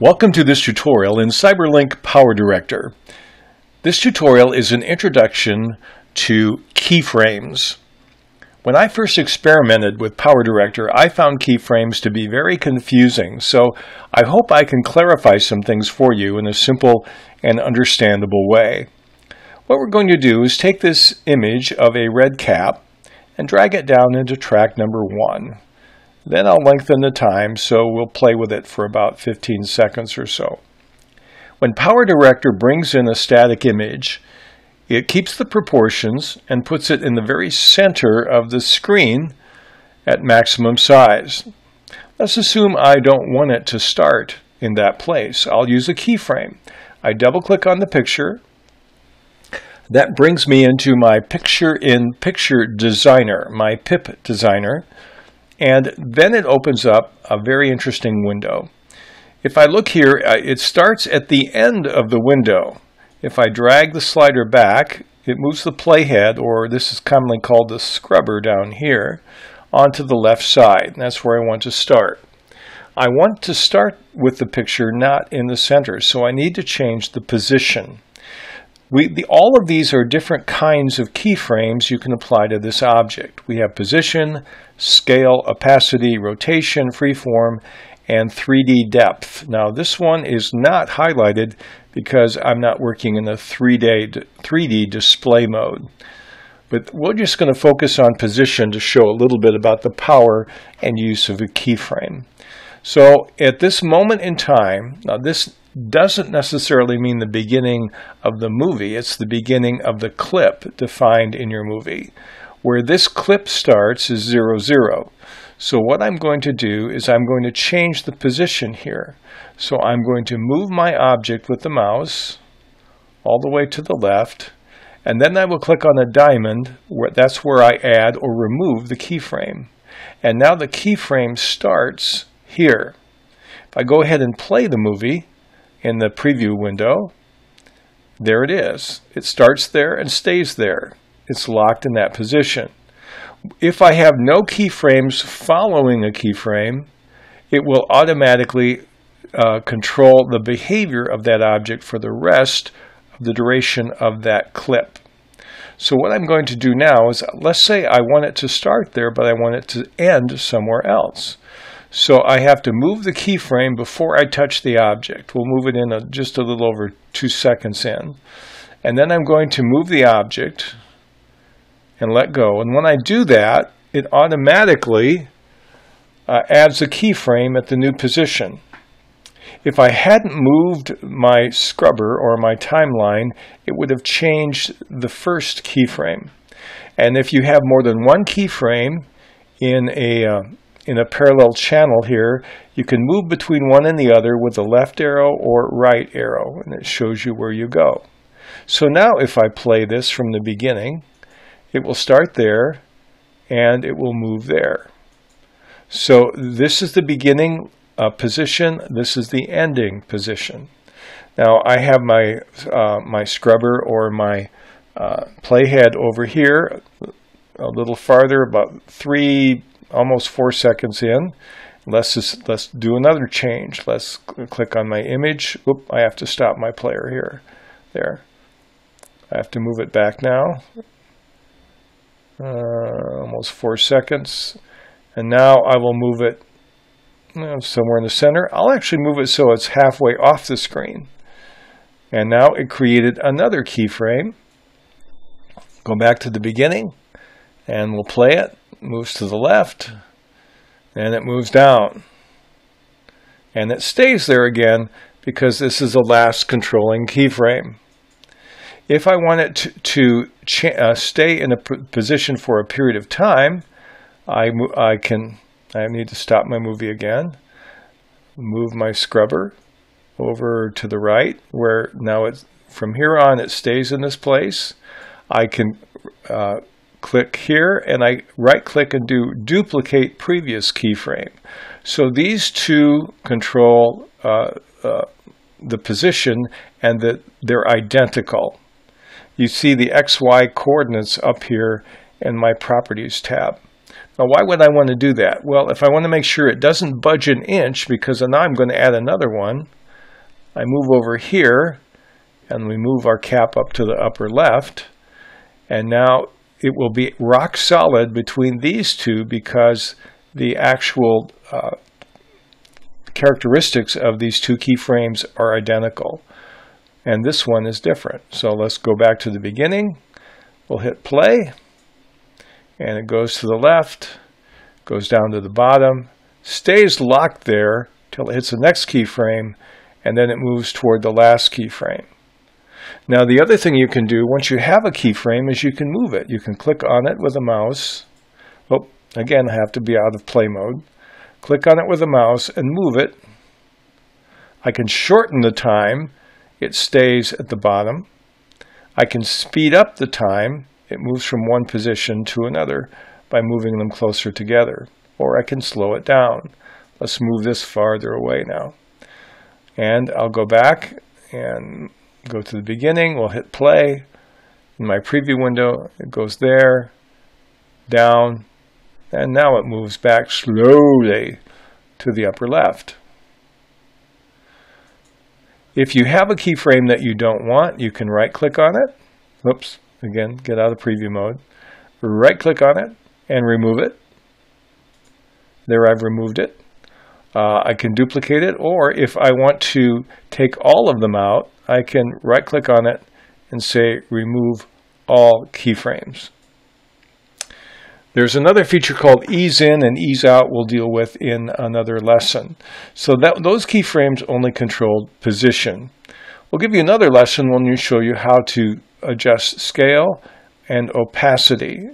Welcome to this tutorial in CyberLink PowerDirector. This tutorial is an introduction to keyframes. When I first experimented with PowerDirector, I found keyframes to be very confusing, so I hope I can clarify some things for you in a simple and understandable way. What we're going to do is take this image of a red cap and drag it down into track number one. Then I'll lengthen the time so we'll play with it for about 15 seconds or so. When Power Director brings in a static image, it keeps the proportions and puts it in the very center of the screen at maximum size. Let's assume I don't want it to start in that place. I'll use a keyframe. I double click on the picture. That brings me into my picture in picture designer, my pip designer. And then it opens up a very interesting window. If I look here, uh, it starts at the end of the window. If I drag the slider back, it moves the playhead, or this is commonly called the scrubber down here, onto the left side. That's where I want to start. I want to start with the picture not in the center, so I need to change the position. We, the, all of these are different kinds of keyframes you can apply to this object. We have position, scale, opacity, rotation, freeform, and 3D depth. Now this one is not highlighted because I'm not working in the 3D, 3D display mode. But we're just going to focus on position to show a little bit about the power and use of a keyframe. So at this moment in time, now this doesn't necessarily mean the beginning of the movie. It's the beginning of the clip defined in your movie. Where this clip starts is 0, 0. So what I'm going to do is I'm going to change the position here. So I'm going to move my object with the mouse all the way to the left, and then I will click on a diamond. Where, that's where I add or remove the keyframe. And now the keyframe starts here. If I go ahead and play the movie, in the preview window, there it is. It starts there and stays there. It's locked in that position. If I have no keyframes following a keyframe, it will automatically uh, control the behavior of that object for the rest of the duration of that clip. So what I'm going to do now is, let's say I want it to start there, but I want it to end somewhere else. So I have to move the keyframe before I touch the object. We'll move it in a, just a little over two seconds in. And then I'm going to move the object and let go. And when I do that, it automatically uh, adds a keyframe at the new position. If I hadn't moved my scrubber or my timeline, it would have changed the first keyframe. And if you have more than one keyframe in a uh, in a parallel channel here, you can move between one and the other with the left arrow or right arrow, and it shows you where you go. So now if I play this from the beginning, it will start there and it will move there. So this is the beginning uh, position, this is the ending position. Now I have my, uh, my scrubber or my uh, playhead over here a little farther, about three almost four seconds in. Let's just, let's do another change. Let's click on my image. Oop, I have to stop my player here. There. I have to move it back now. Uh, almost four seconds. And now I will move it you know, somewhere in the center. I'll actually move it so it's halfway off the screen. And now it created another keyframe. Go back to the beginning and we'll play it moves to the left, and it moves down. And it stays there again because this is the last controlling keyframe. If I want it to, to uh, stay in a position for a period of time, I, I can, I need to stop my movie again, move my scrubber over to the right where now it's, from here on it stays in this place. I can uh, click here and I right click and do duplicate previous keyframe. So these two control uh, uh, the position and that they're identical. You see the XY coordinates up here in my properties tab. Now why would I want to do that? Well if I want to make sure it doesn't budge an inch because now I'm going to add another one I move over here and we move our cap up to the upper left. And now it will be rock solid between these two because the actual uh, characteristics of these two keyframes are identical. And this one is different. So let's go back to the beginning. We'll hit play. And it goes to the left, goes down to the bottom, stays locked there till it hits the next keyframe, and then it moves toward the last keyframe. Now the other thing you can do once you have a keyframe is you can move it. You can click on it with a mouse. Oh, again, I have to be out of play mode. Click on it with a mouse and move it. I can shorten the time. It stays at the bottom. I can speed up the time. It moves from one position to another by moving them closer together. Or I can slow it down. Let's move this farther away now. And I'll go back and go to the beginning. We'll hit play. In my preview window, it goes there, down, and now it moves back slowly to the upper left. If you have a keyframe that you don't want, you can right click on it. Oops, again, get out of preview mode. Right click on it and remove it. There I've removed it. Uh, I can duplicate it, or if I want to take all of them out, I can right click on it and say remove all keyframes. There's another feature called ease in and ease out we'll deal with in another lesson. So that those keyframes only control position. We'll give you another lesson when we show you how to adjust scale and opacity.